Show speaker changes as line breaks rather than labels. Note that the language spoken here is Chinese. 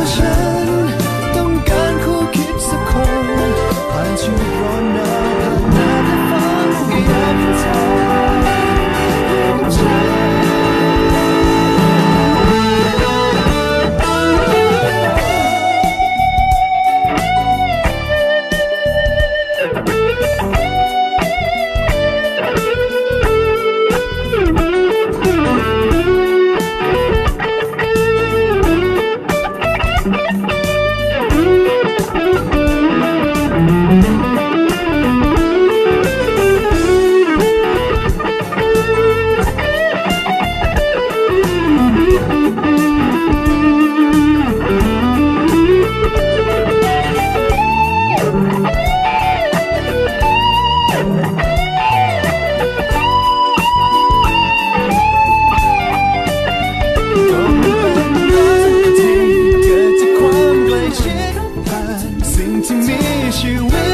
的笑 To miss you.